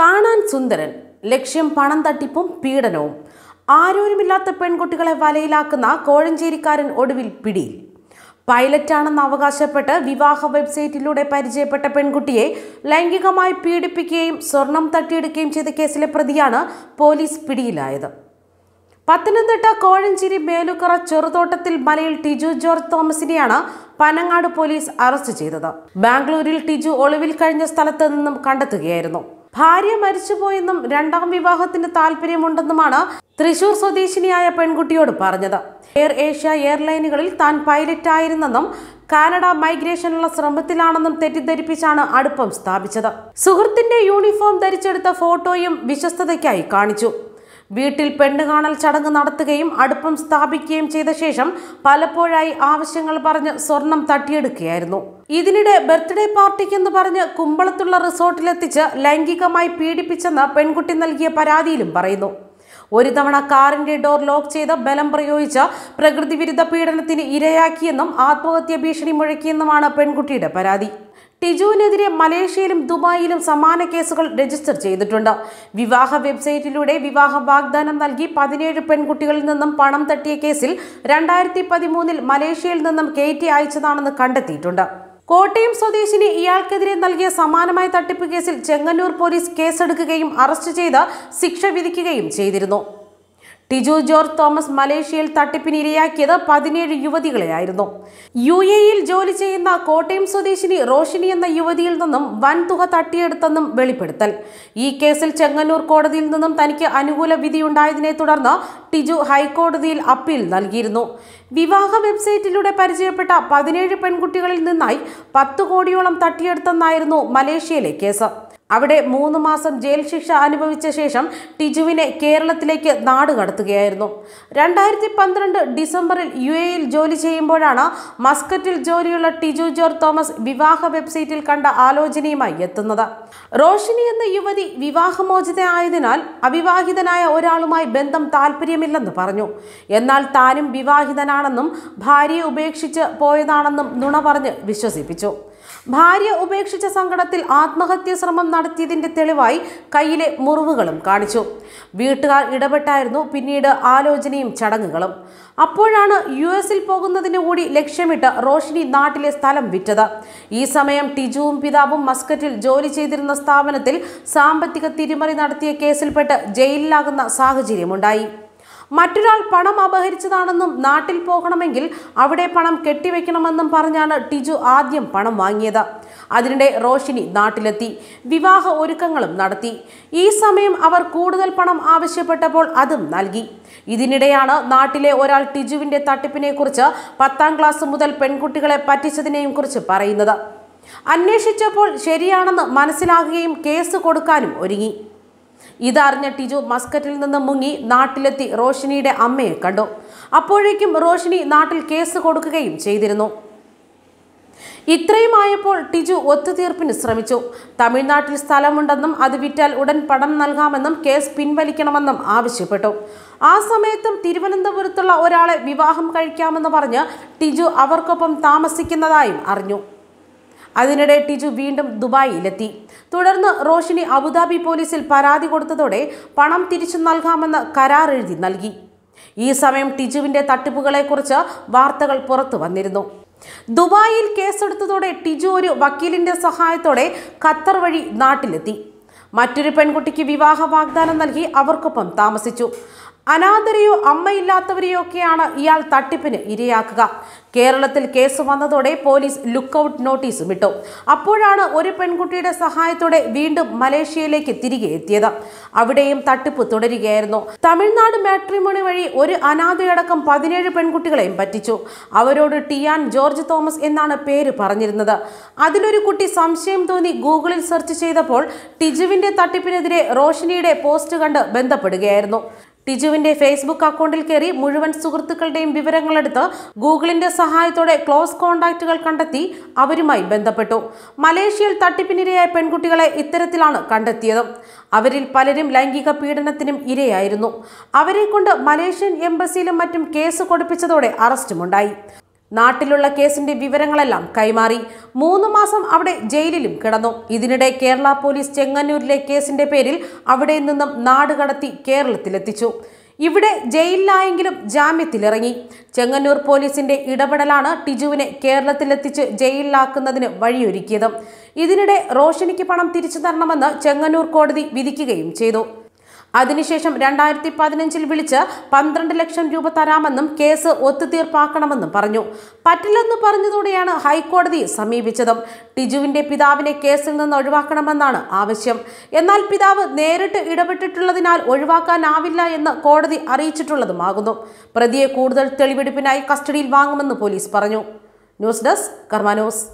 കാണാൻ സുന്ദരൻ ലക്ഷ്യം പണം തട്ടിപ്പും പീഡനവും. ആരോരുമില്ലാത്ത പെൺകുട്ടികളെ വലയിലാക്കുന്ന കോഴഞ്ചേരിക്കാരൻ ഒടുവിൽ പിടിയിൽ. പൈലറ്റാണെന്ന് അവകാശപ്പെട്ട് വിവാഹ വെബ്സൈറ്റിലൂടെ പരിചയപ്പെട്ട പെൺകുട്ടിയെ ലൈംഗികമായി പീഡിപ്പിക്കുകയും സ്വർണം തട്ടിയെടുക്കുകയും ചെയ്ത കേസിലെ പ്രതിയാണ് പോലീസ് പിടിയിലായത്. പത്തനംതിട്ട കോഴഞ്ചേരി മേലുക്കറ ചെറുതോട്ടത്തിൽ മലയിൽ ടിജു ജോർജ് തോമസിനെയാണ് പനങ്ങാട് പോലീസ് അറസ്റ്റ് ചെയ്തത്. ബാംഗ്ലൂരിൽ ടിജു ഒളിവിൽ കഴിഞ്ഞ സ്ഥലത്ത് നിന്നും കണ്ടെത്തുകയായിരുന്നു. ഭാര്യ മരിച്ചുപോയെന്നും രണ്ടാം വിവാഹത്തിന് താല്പര്യമുണ്ടെന്നുമാണ് തൃശൂർ സ്വദേശിനിയായ പെൺകുട്ടിയോട് പറഞ്ഞത്. എയർ ഏഷ്യ എയർലൈനുകളിൽ താൻ പൈലറ്റ് ആയിരുന്നെന്നും കാനഡ മൈഗ്രേഷനുള്ള ശ്രമത്തിലാണെന്നും തെറ്റിദ്ധരിപ്പിച്ചാണ് അടുപ്പം സ്ഥാപിച്ചത്. സുഹൃത്തിന്റെ യൂണിഫോം ധരിച്ചെടുത്ത ഫോട്ടോയും വിശ്വസ്തതയ്ക്കായി കാണിച്ചു. വീട്ടിൽ പെണ്ണ് കാണൽ ചടങ്ങ് നടത്തുകയും അടുപ്പം സ്ഥാപിക്കുകയും ചെയ്ത ശേഷം പലപ്പോഴായി ആവശ്യങ്ങൾ പറഞ്ഞ് സ്വർണം തട്ടിയെടുക്കുകയായിരുന്നു. ഇതിനിടെ ബർത്ത്ഡേ പാർട്ടിക്കെന്ന് പറഞ്ഞ് കുമ്പളത്തുള്ള റിസോർട്ടിലെത്തിച്ച് ലൈംഗികമായി പീഡിപ്പിച്ചെന്ന് പെൺകുട്ടി നൽകിയ പരാതിയിലും പറയുന്നു. ഒരു തവണ കാറിന്റെ ഡോർ ലോക്ക് ചെയ്ത് ബലം പ്രയോഗിച്ച പ്രകൃതിവിരുദ്ധ പീഡനത്തിന് ഇരയാക്കിയെന്നും ആത്മഹത്യ ഭീഷണി മുഴക്കിയെന്നുമാണ് പെൺകുട്ടിയുടെ പരാതി. ടിജുവിനെതിരെ മലേഷ്യയിലും ദുബായിലും സമാന കേസുകൾ രജിസ്റ്റർ ചെയ്തിട്ടുണ്ട്. വിവാഹ വെബ്സൈറ്റിലൂടെ വിവാഹ വാഗ്ദാനം നൽകി പതിനേഴ് പെൺകുട്ടികളിൽ നിന്നും പണം തട്ടിയ കേസിൽ രണ്ടായിരത്തി പതിമൂന്നിൽ മലേഷ്യയിൽ നിന്നും കയറ്റി അയച്ചതാണെന്ന് കണ്ടെത്തിയിട്ടുണ്ട്. കോട്ടയം സ്വദേശിനി ഇയാൾക്കെതിരെ നൽകിയ സമാനമായ തട്ടിപ്പ് കേസിൽ ചെങ്ങന്നൂർ പോലീസ് കേസെടുക്കുകയും അറസ്റ്റ് ചെയ്ത് ശിക്ഷ വിധിക്കുകയും ചെയ്തിരുന്നു. ടിജു ജോർജ് തോമസ് മലേഷ്യയിൽ തട്ടിപ്പിന് ഇരയാക്കിയത് പതിനേഴ് യുവതികളെയായിരുന്നു. യു എയിൽ ജോലി ചെയ്യുന്ന കോട്ടയം സ്വദേശിനി റോഷിനി എന്ന യുവതിയിൽ നിന്നും വൻതുക തട്ടിയെടുത്തെന്നും വെളിപ്പെടുത്തൽ. ഈ കേസിൽ ചെങ്ങന്നൂർ കോടതിയിൽ നിന്നും തനിക്ക് അനുകൂല വിധിയുണ്ടായതിനെ തുടർന്ന് ടിജു ഹൈക്കോടതിയിൽ അപ്പീൽ നൽകിയിരുന്നു. വിവാഹ വെബ്സൈറ്റിലൂടെ പരിചയപ്പെട്ട പതിനേഴ് പെൺകുട്ടികളിൽ നിന്നായി പത്ത് കോടിയോളം തട്ടിയെടുത്തെന്നായിരുന്നു മലേഷ്യയിലെ കേസ്. അവിടെ മൂന്ന് മാസം ജയിൽ ശിക്ഷ അനുഭവിച്ച ശേഷം ടിജുവിനെ കേരളത്തിലേക്ക് നാട് കടത്തുകയായിരുന്നു. രണ്ടായിരത്തി പന്ത്രണ്ട് ഡിസംബറിൽ യു എയിൽ ജോലി ചെയ്യുമ്പോഴാണ് മസ്കറ്റിൽ ജോലിയുള്ള ടിജു ജോർജ് തോമസ് വിവാഹ വെബ്സൈറ്റിൽ കണ്ട ആലോചനയുമായി എത്തുന്നത്. റോഷിനി എന്ന യുവതി വിവാഹമോചിതയായതിനാൽ അവിവാഹിതനായ ഒരാളുമായി ബന്ധം താല്പര്യമില്ലെന്ന് പറഞ്ഞു. എന്നാൽ താനും വിവാഹിതനാണെന്നും ഭാര്യയെ ഉപേക്ഷിച്ച് പോയതാണെന്നും നുണ പറഞ്ഞ് വിശ്വസിപ്പിച്ചു. ഭാര്യ ഉപേക്ഷിച്ച സങ്കടത്തിൽ ആത്മഹത്യ ശ്രമം നടത്തിയതിന്റെ തെളിവായി കയ്യിലെ മുറിവുകളും കാണിച്ചു. വീട്ടുകാർ ഇടപെട്ടായിരുന്നു പിന്നീട് ആലോചനയും ചടങ്ങുകളും. അപ്പോഴാണ് യു എസിൽ പോകുന്നതിന് കൂടി ലക്ഷ്യമിട്ട് റോഷിനി നാട്ടിലെ സ്ഥലം വിറ്റത്. ഈ സമയം ടിജുവും പിതാവും മസ്കറ്റിൽ ജോലി ചെയ്തിരുന്ന സ്ഥാപനത്തിൽ സാമ്പത്തിക തിരിമറി നടത്തിയ കേസിൽപ്പെട്ട് ജയിലിലാകുന്ന സാഹചര്യമുണ്ടായി. മറ്റൊരാൾ പണം അപഹരിച്ചതാണെന്നും നാട്ടിൽ പോകണമെങ്കിൽ അവിടെ പണം കെട്ടിവെക്കണമെന്നും പറഞ്ഞാണ് ടിജു ആദ്യം പണം വാങ്ങിയത്. അതിനിടെ റോഷിനി നാട്ടിലെത്തി. വിവാഹ ഒരുക്കങ്ങളും നടത്തി. ഈ സമയം അവർ കൂടുതൽ പണം ആവശ്യപ്പെട്ടപ്പോൾ അതും നൽകി. ഇതിനിടെയാണ് നാട്ടിലെ ഒരാൾ ടിജുവിന്റെ തട്ടിപ്പിനെ കുറിച്ച് പത്താം ക്ലാസ് മുതൽ പെൺകുട്ടികളെ പറ്റിച്ചതിനെയും കുറിച്ച് പറയുന്നത്. അന്വേഷിച്ചപ്പോൾ ശരിയാണെന്ന് മനസ്സിലാകുകയും കേസ് കൊടുക്കാനും ഒരുങ്ങി. ഇതറിഞ്ഞ ടിജു മസ്കറ്റിൽ നിന്ന് മുങ്ങി നാട്ടിലെത്തി റോഷിനിയുടെ അമ്മയെ കണ്ടു. അപ്പോഴേക്കും റോഷിനി നാട്ടിൽ കേസ് കൊടുക്കുകയും ചെയ്തിരുന്നു. ഇത്രയുമായപ്പോൾ ടിജു ഒത്തുതീർപ്പിന് ശ്രമിച്ചു. തമിഴ്നാട്ടിൽ സ്ഥലമുണ്ടെന്നും അത് വിറ്റാൽ ഉടൻ പണം നൽകാമെന്നും കേസ് പിൻവലിക്കണമെന്നും ആവശ്യപ്പെട്ടു. ആ സമയത്തും തിരുവനന്തപുരത്തുള്ള ഒരാളെ വിവാഹം കഴിക്കാമെന്ന് പറഞ്ഞ് ടിജു അവർക്കൊപ്പം താമസിക്കുന്നതായും അറിഞ്ഞു. അതിനിടെ ടിജു വീണ്ടും ദുബായിലെത്തി. തുടർന്ന് റോഷിനി അബുദാബി പോലീസിൽ പരാതി കൊടുത്തതോടെ പണം തിരിച്ചു നൽകാമെന്ന് കരാർ എഴുതി നൽകി. ഈ സമയം ടിജുവിന്റെ തട്ടിപ്പുകളെക്കുറിച്ച് വാർത്തകൾ പുറത്തു വന്നിരുന്നു. ദുബായിൽ കേസെടുത്തതോടെ ടിജു ഒരു വക്കീലിന്റെ സഹായത്തോടെ ഖത്തർ വഴി നാട്ടിലെത്തി. മറ്റൊരു പെൺകുട്ടിക്ക് വിവാഹ വാഗ്ദാനം നൽകി അവർക്കൊപ്പം താമസിച്ചു. അനാഥരെയോ അമ്മയില്ലാത്തവരെയോ ഒക്കെയാണ് ഇയാൾ തട്ടിപ്പിന് ഇരയാക്കുക. കേരളത്തിൽ കേസ് വന്നതോടെ പോലീസ് ലുക്കൌട്ട് നോട്ടീസും ഇട്ടു അപ്പോഴാണ് ഒരു പെൺകുട്ടിയുടെ സഹായത്തോടെ വീണ്ടും മലേഷ്യയിലേക്ക് തിരികെ എത്തിയത്. അവിടെയും തട്ടിപ്പ് തുടരുകയായിരുന്നു. തമിഴ്നാട് മാട്രിമോണി വഴി ഒരു അനാഥയടക്കം പതിനേഴ് പെൺകുട്ടികളെയും പറ്റിച്ചു. അവരോട് ടിയാൻ ജോർജ് തോമസ് എന്നാണ് പേര് പറഞ്ഞിരുന്നത്. അതിലൊരു കുട്ടി സംശയം തോന്നി ഗൂഗിളിൽ സെർച്ച് ചെയ്തപ്പോൾ ടിജുവിന്റെ തട്ടിപ്പിനെതിരെ റോഷിനിയുടെ പോസ്റ്റ് കണ്ട് ബന്ധപ്പെടുകയായിരുന്നു. ടിജുവിന്റെ ഫേസ്ബുക്ക് അക്കൗണ്ടിൽ കയറി മുഴുവൻ സുഹൃത്തുക്കളുടെയും വിവരങ്ങളെടുത്ത് ഗൂഗിളിന്റെ സഹായത്തോടെ ക്ലോസ് കോണ്ടാക്റ്റുകൾ കണ്ടെത്തി അവരുമായി ബന്ധപ്പെട്ടു. മലേഷ്യയിൽ തട്ടിപ്പിനിരയായ പെൺകുട്ടികളെ ഇത്തരത്തിലാണ് കണ്ടെത്തിയത്. അവരിൽ പലരും ലൈംഗിക പീഡനത്തിനും ഇരയായിരുന്നു. അവരെക്കൊണ്ട് മലേഷ്യൻ എംബസിയിലും മറ്റും കേസ് കൊടുപ്പിച്ചതോടെ അറസ്റ്റുമുണ്ടായി. നാട്ടിലുള്ള കേസിന്റെ വിവരങ്ങളെല്ലാം കൈമാറി. മൂന്ന് മാസം അവിടെ ജയിലിലും കിടന്നു. ഇതിനിടെ കേരള പോലീസ് ചെങ്ങന്നൂരിലെ കേസിന്റെ പേരിൽ അവിടെ നിന്നും നാട് കടത്തി കേരളത്തിലെത്തിച്ചു. ഇവിടെ ജയിലിലായെങ്കിലും ജാമ്യത്തിലിറങ്ങി. ചെങ്ങന്നൂർ പോലീസിന്റെ ഇടപെടലാണ് ടിജുവിനെ കേരളത്തിലെത്തിച്ച് ജയിലിലാക്കുന്നതിന് വഴിയൊരുക്കിയത്. ഇതിനിടെ റോഷനിക്ക് പണം തിരിച്ചു തരണമെന്ന് ചെങ്ങന്നൂർ കോടതി വിധിക്കുകയും ചെയ്തു. അതിനുശേഷം രണ്ടായിരത്തി പതിനഞ്ചിൽ വിളിച്ച് പന്ത്രണ്ട് ലക്ഷം രൂപ തരാമെന്നും കേസ് ഒത്തുതീർപ്പാക്കണമെന്നും പറഞ്ഞു. പറ്റില്ലെന്ന് പറഞ്ഞതോടെയാണ് ഹൈക്കോടതി സമീപിച്ചതും. ടിജുവിന്റെ പിതാവിനെ കേസിൽ നിന്ന് ഒഴിവാക്കണമെന്നാണ് ആവശ്യം. എന്നാൽ പിതാവ് നേരിട്ട് ഇടപെട്ടിട്ടുള്ളതിനാൽ ഒഴിവാക്കാനാവില്ല എന്ന് കോടതി അറിയിച്ചിട്ടുള്ളതുമാകുന്നു. പ്രതിയെ കൂടുതൽ തെളിവെടുപ്പിനായി കസ്റ്റഡിയിൽ വാങ്ങുമെന്ന് പോലീസ് പറഞ്ഞു. News desk Karma news.